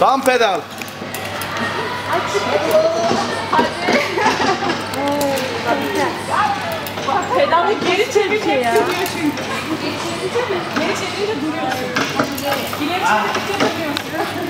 Tam pedal. Pedalı geri çevirince şey ya. Geri çevirince duruyorsun. İleri çevirince duruyorsun.